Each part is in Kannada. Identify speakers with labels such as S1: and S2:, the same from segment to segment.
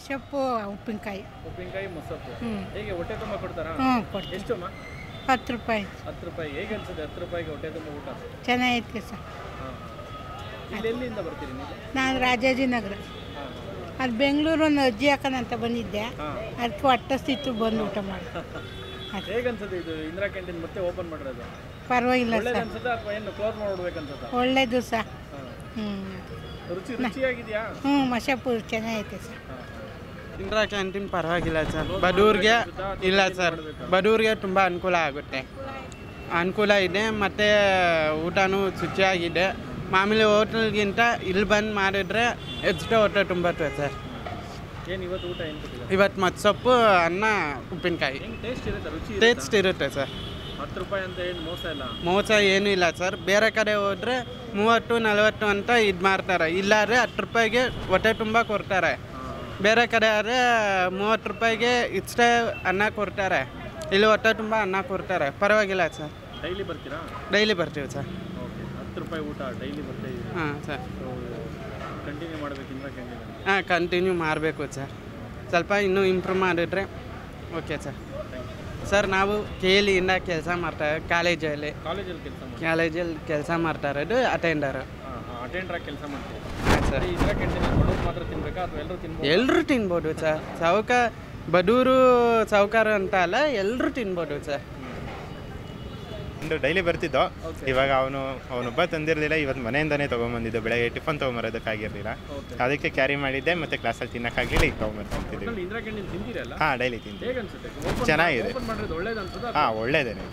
S1: ಮಶಪ್ಪು ಉಪ್ಪಿನಕಾಯಿ.
S2: ಉಪ್ಪಿನಕಾಯಿ ಮೊಸಪ್ಪು ಹೇಗೆ ಹೊಟ್ಟೆ ತುಂಬ ಕೊಡ್ತಾರಾ?
S1: ಹ್ಞೂ ಕೊಡ್ತೀವಿ.
S2: ಎಷ್ಟು ಅಮ್ಮ?
S1: ಹತ್ತು ರೂಪಾಯಿ
S2: ಹತ್ತು ರೂಪಾಯಿ. ಹೇಗೆ ಅನ್ಸುತ್ತೆ ಹತ್ತು ರೂಪಾಯಿಗೆ ಹೊಟ್ಟೆ ತುಂಬ ಊಟ?
S1: ಚೆನ್ನಾಗೈತೆ ಸರ್.
S2: ಹಾಂ ಇಲ್ಲಿ ಎಲ್ಲಿಂದ ಬರ್ತೀರಿ ನೀವು?
S1: ನಾನು ರಾಜಾಜಿನಗರ
S2: ನಗರ.
S1: ಅದು ಬೆಂಗಳೂರು ಒಂದು ಅಜ್ಜಿ ಹಾಕೋಣಂತ ಬಂದಿದ್ದೆ.
S2: ಹಾಂ.
S1: ಅದಕ್ಕೆ ಹೊಟ್ಟಸ್ತಿತ್ತು ಬಂದು ಊಟ ಮಾಡಿ
S2: ಹೇಗೆ ಅನ್ಸುತ್ತೆ ಇದು ಇಂದಿರಾ ಕ್ಯಾಂಟೀನ್ ಮತ್ತೆ ಓಪನ್ ಮಾಡಿರೋದು?
S1: ಪರವಾಗಿಲ್ಲ ಸರ್.
S2: ಅನ್ಸುತ್ತಾ ಅಥವಾ ಏನು ಕ್ಲೋಸ್ ಮಾಡ್ಬೇಕು ಅನ್ಸುತ್ತಾ
S1: ಒಳ್ಳೇದು ಸರ್. ಹ್ಞೂ
S2: ರುಚಿ ರುಚಿಯಾಗಿದೆಯಾ?
S1: ಹ್ಞೂ ಮಶಪ್ಪು ಚೆನ್ನಾಗೈತೆ ಸರ್.
S3: ಇಂದಿರಾ ಕ್ಯಾಂಟೀನ್ ಪರವಾಗಿಲ್ಲ ಸರ್ ಬಡವ್ರಿಗೆ ಇಲ್ಲ ಸರ್ ಬಡವ್ರಿಗೆ ತುಂಬ ಅನುಕೂಲ ಆಗುತ್ತೆ. ಅನುಕೂಲ ಇದೆ ಮತ್ತು ಊಟನೂ ಶುಚಿಯಾಗಿದೆ. ಮಾಮೂಲಿ ಹೋಟೆಲ್ಗಿಂತ ಇಲ್ಲಿ ಬಂದು ಮಾಡಿದ್ರೆ ಎಕ್ಸ್ಟ್ರಾ ಹೊಟ್ಟೆ ತುಂಬುತ್ತೆ ಸರ್
S2: ಏನು ಇವತ್ತು ಊಟ
S3: ಇವತ್ತು ಮತ್ತು ಮತ್ಸೊಪ್ಪು ಅನ್ನ ಉಪ್ಪಿನಕಾಯಿ.
S2: ಟೇಸ್ಟ್ ಇರುತ್ತೆ? ರುಚಿ
S3: ಟೇಸ್ಟ್ ಇರುತ್ತೆ ಸರ್
S2: ಹತ್ತು ರೂಪಾಯಿ ಅಂತ ಏನು ಮೋಸ ಇಲ್ಲ?
S3: ಮೋಸ ಏನೂ ಇಲ್ಲ ಸರ್ ಬೇರೆ ಕಡೆ ಹೋದರೆ ಮೂವತ್ತು ನಲವತ್ತು ಅಂತ ಇದು ಮಾಡ್ತಾರೆ. ಇಲ್ಲಾದ್ರೆ ಹತ್ತು ರೂಪಾಯಿಗೆ ಹೊಟ್ಟೆ ತುಂಬ ಕೊಡ್ತಾರೆ. ಬೇರೆ ಕಡೆ ಆದರೆ ಮೂವತ್ತು ರೂಪಾಯಿಗೆ ಇಷ್ಟೇ ಅನ್ನ ಕೊಡ್ತಾರೆ. ಇಲ್ಲಿ ಹೊಟ್ಟೆ ತುಂಬ ಅನ್ನ ಕೊಡ್ತಾರೆ. ಪರವಾಗಿಲ್ಲ ಸರ್.
S2: ಡೈಲಿ ಬರ್ತೀರಾ?
S3: ಡೈಲಿ ಬರ್ತೀವಿ ಸರ್.
S2: ಓಕೆ ಹತ್ತು ರೂಪಾಯಿ ಊಟ ಡೈಲಿ ಬರ್ತೀವಿ
S3: ಹಾಂ ಸರ್.
S2: ಕಂಟಿನ್ಯೂ ಮಾಡಬೇಕು
S3: ಹಾಂ ಕಂಟಿನ್ಯೂ ಮಾಡಬೇಕು ಸರ್. ಸ್ವಲ್ಪ ಇನ್ನೂ ಇಂಪ್ರೂವ್ ಮಾಡಿದ್ರೆ ಓಕೆ ಸರ್. ಸರ್ ನಾವು ಕೇಳಿಯಿಂದ ಎಲಿಯಿಂದ ಕೆಲಸ ಮಾಡ್ತಾರೆ ಕಾಲೇಜಲ್ಲಿ
S2: ಕಾಲೇಜಲ್ಲಿ ಕೆಲಸ
S3: ಕಾಲೇಜಲ್ಲಿ ಕೆಲಸ ಮಾಡ್ತಾ ಇರೋದು ಅಟೆಂಡರು
S2: ಹಾಂ ಹಾಂ ಕೆಲಸ ಮಾಡ್ತೀವಿ.
S3: ಸರ್.
S2: ಸರಿ ಇಂದಿರಾ ಕ್ಯಾಂಟೀನ್ ಬಡವ್ರು ಮಾತ್ರ ತಿನ್ಬೇಕಾ ಅಥವಾ ಎಲ್ಲರೂ ತಿನ್ಬೋದು?
S3: ಎಲ್ಲರೂ ತಿನ್ಬೋದು ಸರ್. ಸಾವುಕ ಬಡೂರು ಸಾವುಕಾರ ಅಂತ ಅಲ್ಲ ಎಲ್ಲರೂ ತಿನ್ಬೋದು ಸರ್.
S4: ಒಂದು ಡೈಲಿ ಬರ್ತಿದ್ದೋ? ಇವಾಗ ಅವನು ಅವನೊಬ್ಬ ತಂದಿರಲಿಲ್ಲ ಇವತ್ತು ಮನೆಯಿಂದನೇ ತೊಗೊಂಬಂದಿದ್ದು ಬೆಳಗ್ಗೆ ಟಿಫನ್ ತಗೊಂಬರೋದಕ್ಕಾಗಿರ್ಲಿಲ್ಲ. ಅದಕ್ಕೆ ಕ್ಯಾರಿ ಮಾಡಿದ್ದೆ ಮತ್ತೆ ಕ್ಲಾಸಲ್ಲಿ ತಿನ್ನೋಕ್ಕಾಗಲಿಲ್ಲ ಈಗ ತೊಗೊಂಬರ್ತಿದ್ದೀವಿ ಹಾಂ ಡೈಲಿ ತಿಂತೀವಿ. ಚೆನ್ನಾಗಿದೆ. ಹಾಂ ಒಳ್ಳೇದೇನೆ.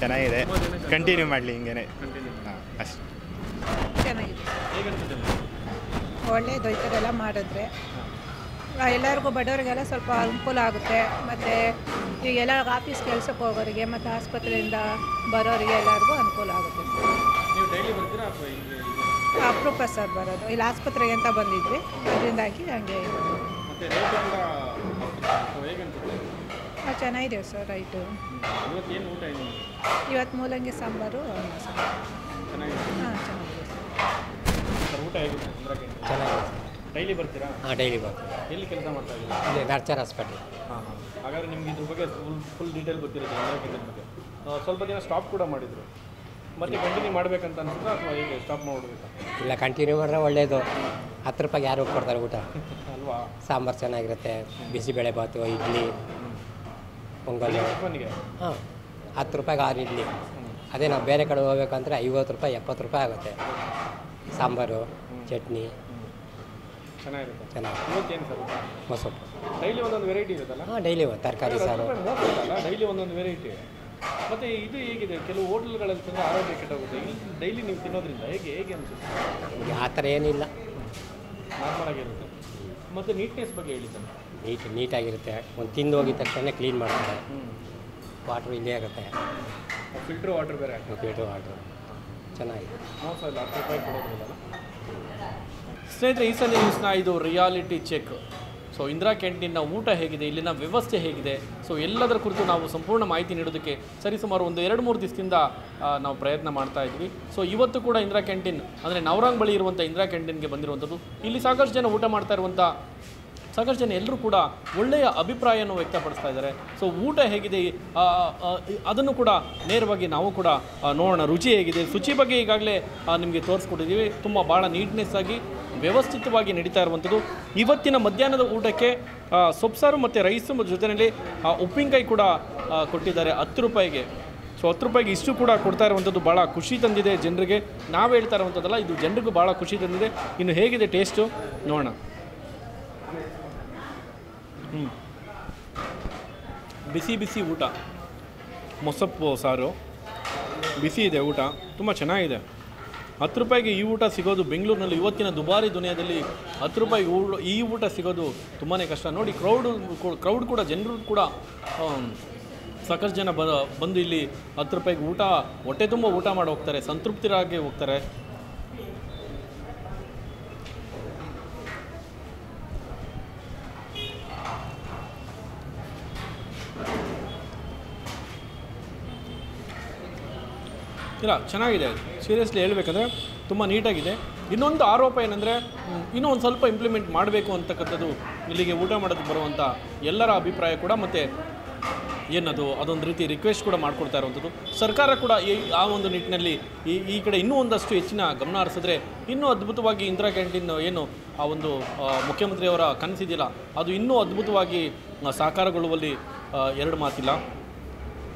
S4: ಚೆನ್ನಾಗಿದೆ. ಕಂಟಿನ್ಯೂ ಮಾಡಲಿ ಹಿಂಗೇನೆ. ಹಾಂ ಅಷ್ಟು.
S5: ಚೆನ್ನಾಗಿದೆ. ಒಳ್ಳೇದು ಈ ಥರ ಎಲ್ಲ ಮಾಡಿದ್ರೆ. ಎಲ್ಲರಿಗೂ ಬಡವರಿಗೆಲ್ಲ ಸ್ವಲ್ಪ ಅನುಕೂಲ ಆಗುತ್ತೆ. ಮತ್ತು ಈಗ ಎಲ್ಲ ಆಫೀಸ್ ಕೆಲಸಕ್ಕೆ ಹೋಗೋರಿಗೆ ಮತ್ತು ಆಸ್ಪತ್ರೆಯಿಂದ ಬರೋರಿಗೆ ಎಲ್ಲರಿಗೂ ಅನುಕೂಲ ಆಗುತ್ತೆ. ಅಪರೂಪ ಸರ್ ಬರೋದು. ಇಲ್ಲಿ ಆಸ್ಪತ್ರೆಗೆ ಅಂತ ಬಂದಿದ್ವಿ. ಅದರಿಂದಾಗಿ ಹಂಗೆ ಚೆನ್ನಾಗಿದೆ ಸರ್ ರೈಟು
S2: ಇವತ್ತು ಏನು ಊಟ ಏನು
S5: ಇವತ್ತು ಮೂಲಂಗಿ ಸಾಂಬಾರು ಹಾಂ ಚೆನ್ನಾಗಿದೆ.
S2: ಊಟ ಹೇಗಿದೆ?
S6: ಚೆನ್ನಾಗಿದೆ.
S2: ಡೈಲಿ ಬರ್ತೀರಾ?
S6: ಹಾಂ ಡೈಲಿ ಬರ್ತೀರಾ
S2: ಎಲ್ಲಿ ಕೆಲಸ ಮಾಡ್ತಾ ಇದ್ದೀರಾ?
S6: ಇಲ್ಲಿ ನರ್ಚರ್ ಹಾಸ್ಪಿಟ್ಲ್
S2: ಹಾಂ ಹಾಂ. ಹಾಗಾದ್ರೆ ನಿಮ್ಗೆ ಇದ್ರ ಬಗ್ಗೆ ಫುಲ್ ಫುಲ್ ಡೀಟೇಲ್ ಗೊತ್ತಿರುತ್ತೆ ಇಂದಿರಾ ಬಗ್ಗೆ. ಸ್ವಲ್ಪ ದಿನ ಸ್ಟಾಪ್ ಕೂಡ ಮಾಡಿದ್ರು. ಮತ್ತೆ ಕಂಟಿನ್ಯೂ ಮಾಡ್ಬೇಕಂತ ಅನ್ಸುತ್ತಾ ಅಥವಾ ಹೇಗೆ ಸ್ಟಾಪ್ ಮಾಡ್ಬೇಕಾ
S6: ಇಲ್ಲ ಕಂಟಿನ್ಯೂ ಮಾಡಿದ್ರೆ ಒಳ್ಳೆಯದು ಹತ್ತು ರೂಪಾಯಿಗೆ ಯಾರು ಕೊಡ್ತಾರೆ ಊಟ?
S2: ಅಲ್ವಾ?
S6: ಸಾಂಬಾರು ಚೆನ್ನಾಗಿರುತ್ತೆ ಬಿಸಿಬೇಳೆ ಬಾತು ಇಡ್ಲಿ ಪೊಂಗಲ್. ಹಾಂ ಹತ್ತು ರೂಪಾಯಿಗೆ ಆರು ಇಡ್ಲಿ. ಅದೇ ನಾವು ಬೇರೆ ಕಡೆ ಹೋಗ್ಬೇಕಂದ್ರೆ ಐವತ್ತು ರೂಪಾಯಿ ಎಪ್ಪತ್ತು ರೂಪಾಯಿ ಆಗುತ್ತೆ. ಸಾಂಬಾರು ಚಟ್ನಿ.
S2: ಚೆನ್ನಾಗಿರುತ್ತೆ.
S6: ಚೆನ್ನಾಗಿ ಮೊಸಪ್ಪು
S2: ಡೈಲಿ ಒಂದೊಂದು ವೆರೈಟಿ ಇರುತ್ತಲ್ಲ?
S6: ಹಾಂ ಡೈಲಿ ತರಕಾರಿ ಸಾರು.
S2: ಡೈಲಿ ಒಂದೊಂದು ವೆರೈಟಿ. ಮತ್ತೆ ಇದು ಹೇಗಿದೆ ಕೆಲವು ಹೋಟೆಲ್ಗಳಲ್ಲಿ ತಿಂದರೆ ಆರೋಗ್ಯ ಕೆಟ್ಟೋಗುತ್ತೆ. ಇಲ್ಲಿ ಡೈಲಿ ನೀವು ತಿನ್ನೋದ್ರಿಂದ ಹೇಗೆ ಹೇಗೆ ಅನಿಸುತ್ತೆ?
S6: ಆ ಥರ ಏನಿಲ್ಲ.
S2: ನಾರ್ಮಲ್ ಆಗಿರುತ್ತೆ. ಮತ್ತು ನೀಟ್ನೆಸ್ ಬಗ್ಗೆ ಹೇಳಿದ್ದಾನೆ
S6: ನೀಟ್ ನೀಟಾಗಿರುತ್ತೆ ಒಂದು ತಿಂದು ಹೋಗಿದ ತಕ್ಷಣ ಕ್ಲೀನ್ ಮಾಡ್ತಾರೆ. ವಾಟ್ರು ಇಲ್ಲೇ ಆಗುತ್ತೆ.
S2: ಫಿಲ್ಟ್ರ್ ವಾಟರ್ ಬೇರೆ
S6: ಫಿಲ್ಟರ್ ವಾಟ್ರು ಚೆನ್ನಾಗಿದೆ.
S2: ಸ್ನೇಹಿತರೆ, ಈ ಸಲ ನ್ಯೂಸ್ನ ಇದು ರಿಯಾಲಿಟಿ ಚೆಕ್ ಸೊ ಇಂದಿರಾ ಕ್ಯಾಂಟೀನ್ನ ಊಟ ಹೇಗಿದೆ, ಇಲ್ಲಿನ ವ್ಯವಸ್ಥೆ ಹೇಗಿದೆ? ಸೊ ಎಲ್ಲದರ ಕುರಿತು ನಾವು ಸಂಪೂರ್ಣ ಮಾಹಿತಿ ನೀಡೋದಕ್ಕೆ ಸರಿಸುಮಾರು ಒಂದು ಎರಡು ಮೂರು ದಿವಸದಿಂದ ನಾವು ಪ್ರಯತ್ನ ಮಾಡ್ತಾ ಇದ್ವಿ. ಸೊ ಇವತ್ತು ಕೂಡ ಇಂದಿರಾ ಕ್ಯಾಂಟೀನ್, ಅಂದರೆ ನವರಾಂಗ್ ಬಳಿ ಇರುವಂಥ ಇಂದಿರಾ ಕ್ಯಾಂಟೀನ್ಗೆ ಬಂದಿರುವಂಥದ್ದು. ಇಲ್ಲಿ ಸಾಕಷ್ಟು ಜನ ಊಟ ಮಾಡ್ತಾ ಇರುವಂಥ ಸಾಕಷ್ಟು ಜನ ಎಲ್ಲರೂ ಕೂಡ ಒಳ್ಳೆಯ ಅಭಿಪ್ರಾಯವನ್ನು ವ್ಯಕ್ತಪಡಿಸ್ತಾ ಇದ್ದಾರೆ. ಸೊ ಊಟ ಹೇಗಿದೆ? ಅದನ್ನು ಕೂಡ ನೇರವಾಗಿ ನಾವು ಕೂಡ ನೋಡೋಣ. ರುಚಿ ಹೇಗಿದೆ? ಶುಚಿ ಬಗ್ಗೆ ಈಗಾಗಲೇ ನಿಮಗೆ ತೋರಿಸ್ಕೊಟ್ಟಿದ್ದೀವಿ. ತುಂಬ ಭಾಳ ನೀಟ್ನೆಸ್ ಆಗಿ, ವ್ಯವಸ್ಥಿತವಾಗಿ ನಡೀತಾ ಇರುವಂಥದ್ದು. ಇವತ್ತಿನ ಮಧ್ಯಾಹ್ನದ ಊಟಕ್ಕೆ ಸೊಪ್ಸಾರು ಮತ್ತು ರೈಸು ಜೊತೆಯಲ್ಲಿ ಉಪ್ಪಿನಕಾಯಿ ಕೂಡ ಕೊಟ್ಟಿದ್ದಾರೆ ಹತ್ತು ರೂಪಾಯಿಗೆ. ಸೊ ಹತ್ತು ರೂಪಾಯಿಗೆ ಇಷ್ಟು ಕೂಡ ಕೊಡ್ತಾ ಇರುವಂಥದ್ದು ಭಾಳ ಖುಷಿ ತಂದಿದೆ ಜನರಿಗೆ. ನಾವು ಹೇಳ್ತಾ ಇರುವಂಥದ್ದಲ್ಲ, ಇದು ಜನರಿಗೂ ಭಾಳ ಖುಷಿ ತಂದಿದೆ. ಇನ್ನು ಹೇಗಿದೆ ಟೇಸ್ಟು ನೋಡೋಣ. ಹ್ಞೂ ಬಿಸಿ ಬಿಸಿ ಊಟ. ಮೊಸಪ್ಪು, ಸಾರು. ಬಿಸಿ ಇದೆ ಊಟ. ತುಂಬ ಚೆನ್ನಾಗಿದೆ. ಹತ್ತು ರೂಪಾಯಿಗೆ ಈ ಊಟ ಸಿಗೋದು ಬೆಂಗಳೂರಿನಲ್ಲಿ ಇವತ್ತಿನ ದುಬಾರಿ ದುನಿಯಾದಲ್ಲಿ ಹತ್ತು ರೂಪಾಯಿಗೆ ಈ ಊಟ ಸಿಗೋದು ತುಂಬಾ ಕಷ್ಟ. ನೋಡಿ ಕ್ರೌಡು ಕ್ರೌಡ್ ಕೂಡ, ಜನರು ಕೂಡ ಸಾಕಷ್ಟು ಜನ ಬಂದು ಇಲ್ಲಿ ಹತ್ತು ರೂಪಾಯಿಗೆ ಊಟ, ಹೊಟ್ಟೆ ತುಂಬ ಊಟ ಮಾಡಿ ಹೋಗ್ತಾರೆ. ಸಂತೃಪ್ತಿರಾಗಿ ಹೋಗ್ತಾರೆ. ಇಲ್ಲ, ಚೆನ್ನಾಗಿದೆ. ಸೀರಿಯಸ್ಲಿ ಹೇಳಬೇಕಂದ್ರೆ ತುಂಬ ನೀಟಾಗಿದೆ. ಇನ್ನೊಂದು ಆರೋಪ ಏನಂದರೆ ಇನ್ನೂ ಒಂದು ಸ್ವಲ್ಪ ಇಂಪ್ಲಿಮೆಂಟ್ ಮಾಡಬೇಕು ಅಂತಕ್ಕಂಥದ್ದು ಇಲ್ಲಿಗೆ ಊಟ ಮಾಡೋದಕ್ಕೆ ಬರುವಂಥ ಎಲ್ಲರ ಅಭಿಪ್ರಾಯ ಕೂಡ ಮತ್ತು ಏನದು, ಅದೊಂದು ರೀತಿ ರಿಕ್ವೆಸ್ಟ್ ಕೂಡ ಮಾಡ್ಕೊಡ್ತಾ ಇರುವಂಥದ್ದು. ಸರ್ಕಾರ ಕೂಡ ಈ, ಆ ಒಂದು ನಿಟ್ಟಿನಲ್ಲಿ ಈ ಈ ಕಡೆ ಇನ್ನೂ ಒಂದಷ್ಟು ಹೆಚ್ಚಿನ ಗಮನ ಹರಿಸಿದ್ರೆ ಇನ್ನೂ ಅದ್ಭುತವಾಗಿ ಇಂದಿರಾ ಕ್ಯಾಂಟೀನ್ ಏನು ಆ ಒಂದು ಮುಖ್ಯಮಂತ್ರಿಯವರ ಕನಸಿದೆಯಲ್ಲ, ಅದು ಇನ್ನೂ ಅದ್ಭುತವಾಗಿ ಸಾಕಾರಗೊಳ್ಳುವಲ್ಲಿ ಎರಡು ಮಾತಿಲ್ಲ.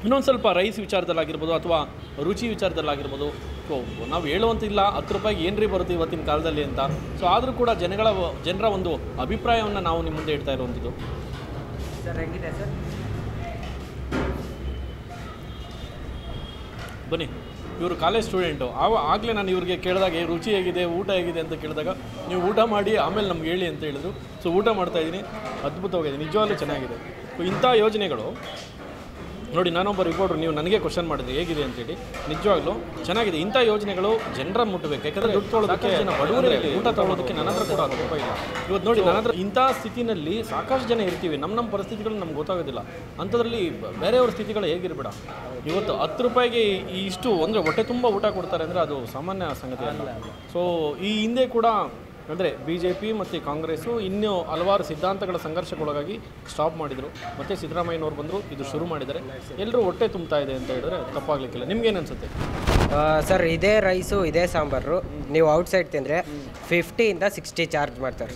S2: ಇನ್ನೊಂದು ಸ್ವಲ್ಪ ರೈಸ್ ವಿಚಾರದಲ್ಲಾಗಿರ್ಬೋದು ಅಥವಾ ರುಚಿ ವಿಚಾರದಲ್ಲಾಗಿರ್ಬೋದು. ಸೊ ನಾವು ಹೇಳುವಂತಿಲ್ಲ ಹತ್ತು ರೂಪಾಯಿಗೆ ಏನ್ರಿ ಬರುತ್ತೆ ಇವತ್ತಿನ ಕಾಲದಲ್ಲಿ ಅಂತ. ಸೊ ಆದರೂ ಕೂಡ ಜನಗಳ ಜನರ ಒಂದು ಅಭಿಪ್ರಾಯವನ್ನು ನಾವು ನಿಮ್ಮ ಮುಂದೆ ಇಡ್ತಾ ಇರುವಂಥದ್ದು
S7: ಸರ್ ಹೆಂಗಿದೆ ಸರ್?
S2: ಬನ್ನಿ ಇವರು ಕಾಲೇಜ್ ಸ್ಟೂಡೆಂಟು. ಆವ ಆಗಲೇ ನಾನು ಇವ್ರಿಗೆ ಕೇಳಿದಾಗ "ಏ, ರುಚಿ ಹೇಗಿದೆ ಊಟ ಹೇಗಿದೆ? ಅಂತ ಕೇಳಿದಾಗ ನೀವು ಊಟ ಮಾಡಿ ಆಮೇಲೆ ನಮ್ಗೆ ಹೇಳಿ ಅಂತ ಹೇಳಿದ್ರು. ಸೊ ಊಟ ಮಾಡ್ತಾ ಇದ್ದೀನಿ. ಅದ್ಭುತವಾಗಿದೆ ನಿಜವಾಗ್ಲೂ ಚೆನ್ನಾಗಿದೆ. ಸೊ ಇಂಥ ಯೋಜನೆಗಳು ನೋಡಿ ನಾನೊಬ್ಬ ರಿಪೋರ್ಟರ್ ನೀವು ನನಗೆ ಕ್ವಶನ್ ಮಾಡಿದ್ರಿ ಹೇಗಿದೆ ಅಂತೇಳಿ. ನಿಜವಾಗ್ಲೂ ಚೆನ್ನಾಗಿದೆ. ಇಂಥ ಯೋಜನೆಗಳು ಜನರ ಮುಟ್ಟಬೇಕು ಯಾಕಂದರೆ ದುಡ್ಡು ತೊಗೊಳೋದಕ್ಕೆ ಜನ ಬಡವರಿಗೆ ಊಟ ತಗೊಳ್ಳೋದಕ್ಕೆ ನನ್ನ ಹತ್ರ ಕೂಡ ಅದು ರೂಪಾಯಿ ಇಲ್ಲ. ಇವತ್ತು ನೋಡಿ ನನ್ನ ಹತ್ರ ಇಂಥ ಸ್ಥಿತಿನಲ್ಲಿ ಸಾಕಷ್ಟು ಜನ ಇರ್ತೀವಿ. ನಮ್ಮ ನಮ್ಮ ಪರಿಸ್ಥಿತಿಗಳು ನಮ್ಗೆ ಗೊತ್ತಾಗೋದಿಲ್ಲ. ಅಂಥದ್ರಲ್ಲಿ ಬೇರೆಯವ್ರ ಸ್ಥಿತಿಗಳು ಹೇಗಿರ್ಬೇಡ. ಇವತ್ತು ಹತ್ತು ರೂಪಾಯಿಗೆ ಈ ಇಷ್ಟು ಅಂದರೆ ಹೊಟ್ಟೆ ತುಂಬ ಊಟ ಕೊಡ್ತಾರೆ ಅಂದರೆ ಅದು ಸಾಮಾನ್ಯ ಸಂಗತಿ ಅಲ್ಲ. ಸೊ ಈ ಹಿಂದೆ ಕೂಡ ಅಂದರೆ ಬಿ ಜೆ ಪಿ ಮತ್ತು ಕಾಂಗ್ರೆಸ್ಸು ಇನ್ನೂ ಹಲವಾರು ಸಿದ್ಧಾಂತಗಳ ಸಂಘರ್ಷಕ್ಕೊಳಗಾಗಿ ಸ್ಟಾಪ್ ಮಾಡಿದರು. ಮತ್ತು ಸಿದ್ದರಾಮಯ್ಯನವ್ರು ಬಂದರು, ಇದು ಶುರು ಮಾಡಿದರೆ ಎಲ್ಲರೂ ಹೊಟ್ಟೆ ತುಂಬ್ತಾ ಇದೆ ಅಂತ ಹೇಳಿದ್ರೆ ತಪ್ಪಾಗಲಿಕ್ಕಿಲ್ಲ. ನಿಮ್ಗೇನು ಅನಿಸುತ್ತೆ?
S7: ಸರ್, ಇದೇ ರೈಸು, ಇದೇ ಸಾಂಬಾರು. ನೀವು ಔಟ್ಸೈಡ್ ತಿಂದರೆ ಫಿಫ್ಟಿಯಿಂದ ಸಿಕ್ಸ್ಟಿ ಚಾರ್ಜ್ ಮಾಡ್ತಾರೆ.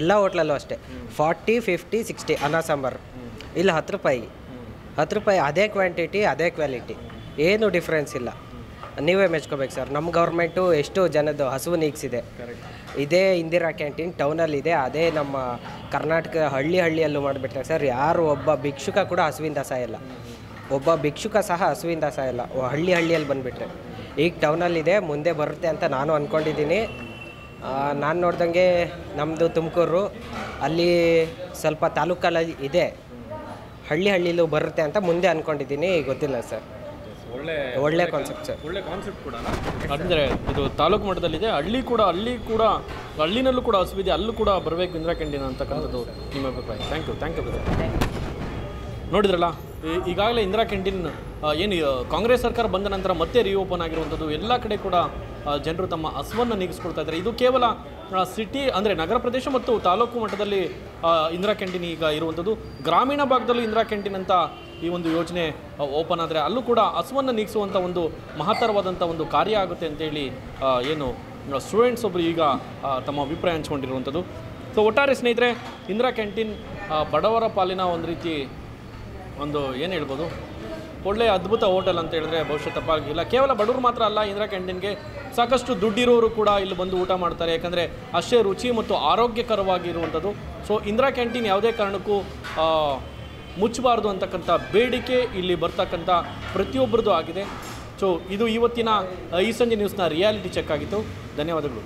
S7: ಎಲ್ಲ ಹೋಟ್ಲಲ್ಲೂ ಅಷ್ಟೇ. ಫಾರ್ಟಿ ಫಿಫ್ಟಿ ಸಿಕ್ಸ್ಟಿ ಅನ್ನ ಸಾಂಬಾರು. ಇಲ್ಲಿ, ಹತ್ತು ರೂಪಾಯಿ. ಹತ್ತು ರೂಪಾಯಿ, ಅದೇ ಕ್ವಾಂಟಿಟಿ ಅದೇ ಕ್ವಾಲಿಟಿ ಏನು ಡಿಫ್ರೆನ್ಸ್ ಇಲ್ಲ. ನೀವೇ ಮೆಚ್ಕೋಬೇಕು ಸರ್. ನಮ್ಮ ಗೌರ್ಮೆಂಟು ಎಷ್ಟು ಜನದ್ದು ಹಸುವು ನೀಗಿಸಿದೆ ಇದೇ ಇಂದಿರಾ ಕ್ಯಾಂಟೀನ್ ಟೌನಲ್ಲಿ ಇದೆ ಅದೇ ನಮ್ಮ ಕರ್ನಾಟಕ ಹಳ್ಳಿ ಹಳ್ಳಿಯಲ್ಲೂ ಮಾಡಿಬಿಟ್ರೆ ಸರ್, ಯಾರು ಒಬ್ಬ ಭಿಕ್ಷುಕ ಕೂಡ ಹಸುವಿಂದ ಸಾಯಲ್ಲ. ಒಬ್ಬ ಭಿಕ್ಷುಕ ಸಹ ಹಸುವಿಂದ ಸಾಯಲ್ಲ. ಹಳ್ಳಿ ಹಳ್ಳಿಯಲ್ಲಿ ಬಂದುಬಿಟ್ರೆ. ಈಗ ಟೌನಲ್ಲಿದೆ, ಮುಂದೆ ಬರುತ್ತೆ ಅಂತ ನಾನು ಅಂದ್ಕೊಂಡಿದ್ದೀನಿ ನಾನು ನೋಡ್ದಂಗೆ ನಮ್ಮದು ತುಮಕೂರು, ಅಲ್ಲಿ ಸ್ವಲ್ಪ ತಾಲೂಕಲ್ಲಿ ಇದೆ. ಹಳ್ಳಿ ಹಳ್ಳಿಲೂ ಬರುತ್ತೆ ಅಂತ ಮುಂದೆ ಅಂದ್ಕೊಂಡಿದ್ದೀನಿ ಗೊತ್ತಿಲ್ಲ ಸರ್.
S2: ಒಳ್ಳೆ
S7: ಒಳ್ಳೆ ಕಾನ್ಸೆಪ್ಟ್ ಸರ್
S2: ಒಳ್ಳೆ ಕಾನ್ಸೆಪ್ಟ್ ಕೂಡ ಅಂದರೆ ಇದು ತಾಲೂಕು ಮಟ್ಟದಲ್ಲಿದೆ. ಹಳ್ಳಿ ಕೂಡ ಹಳ್ಳಿ ಕೂಡ ಹಳ್ಳಿನಲ್ಲೂ ಕೂಡ ಹಸುವಿದೆ ಅಲ್ಲೂ ಕೂಡ ಬರಬೇಕು ಇಂದಿರಾ ಕ್ಯಾಂಟೀನ್ ಅಂತಕ್ಕಂಥದ್ದು ನಿಮ್ಮ ಅಭಿಪ್ರಾಯ. ಥ್ಯಾಂಕ್ ಯು ಥ್ಯಾಂಕ್ ಯು ನೋಡಿದ್ರಲ್ಲ ಈಗಾಗಲೇ ಇಂದಿರಾ ಕ್ಯಾಂಟೀನ್ ಏನು ಕಾಂಗ್ರೆಸ್ ಸರ್ಕಾರ ಬಂದ ನಂತರ ಮತ್ತೆ ರಿಓಪನ್ ಆಗಿರುವಂಥದ್ದು. ಎಲ್ಲ ಕಡೆ ಕೂಡ ಜನರು ತಮ್ಮ ಹಸುವನ್ನು ನೀಗಿಸ್ಕೊಳ್ತಾ ಇದ್ದಾರೆ. ಇದು ಕೇವಲ ಸಿಟಿ ಅಂದರೆ ನಗರ ಪ್ರದೇಶ ಮತ್ತು ತಾಲೂಕು ಮಟ್ಟದಲ್ಲಿ ಇಂದಿರಾ ಕ್ಯಾಂಟೀನ್ ಈಗ ಇರುವಂಥದ್ದು. ಗ್ರಾಮೀಣ ಭಾಗದಲ್ಲೂ ಇಂದಿರಾ ಕ್ಯಾಂಟೀನ್ ಅಂತ ಈ ಒಂದು ಯೋಜನೆ ಓಪನ್ ಆದರೆ ಅಲ್ಲೂ ಕೂಡ ಹಸುವನ್ನು ನೀಗಿಸುವಂಥ ಒಂದು ಮಹತ್ತರವಾದಂಥ ಒಂದು ಕಾರ್ಯ ಆಗುತ್ತೆ ಅಂತೇಳಿ ಏನು ಸ್ಟೂಡೆಂಟ್ಸ್ ಒಬ್ಬರು ಈಗ ತಮ್ಮ ಅಭಿಪ್ರಾಯ ಹಂಚ್ಕೊಂಡಿರುವಂಥದ್ದು. ಸೊ ಒಟ್ಟಾರೆ ಸ್ನೇಹಿತರೆ, ಇಂದಿರಾ ಕ್ಯಾಂಟೀನ್ ಬಡವರ ಪಾಲಿನ ಒಂದು ರೀತಿ ಒಂದು ಏನು ಹೇಳ್ಬೋದು? ಒಳ್ಳೆಯ ಅದ್ಭುತ ಹೋಟೆಲ್ ಅಂತ ಹೇಳಿದ್ರೆ ಬಹುಶಃ ತಪ್ಪಾಗಿಲ್ಲ ಕೇವಲ ಬಡವರು ಮಾತ್ರ ಅಲ್ಲ, ಇಂದಿರಾ ಕ್ಯಾಂಟೀನ್ಗೆ ಸಾಕಷ್ಟು ದುಡ್ಡಿರೋರು ಕೂಡ ಇಲ್ಲಿ ಬಂದು ಊಟ ಮಾಡ್ತಾರೆ. ಯಾಕಂದರೆ ಅಷ್ಟೇ ರುಚಿ ಮತ್ತು ಆರೋಗ್ಯಕರವಾಗಿರುವಂಥದ್ದು. ಸೊ ಇಂದಿರಾ ಕ್ಯಾಂಟೀನ್ ಯಾವುದೇ ಕಾರಣಕ್ಕೂ ಮುಚ್ಚಬಾರ್ದು ಅಂತಕ್ಕಂಥ ಬೇಡಿಕೆ ಇಲ್ಲಿ ಬರ್ತಕ್ಕಂಥ ಪ್ರತಿಯೊಬ್ಬರದ್ದು ಆಗಿದೆ. ಸೊ ಇದು ಇವತ್ತಿನ, ಈ ಸಂಜೆ ನ್ಯೂಸ್ನ ರಿಯಾಲಿಟಿ ಚೆಕ್ ಆಗಿತ್ತು. ಧನ್ಯವಾದಗಳು.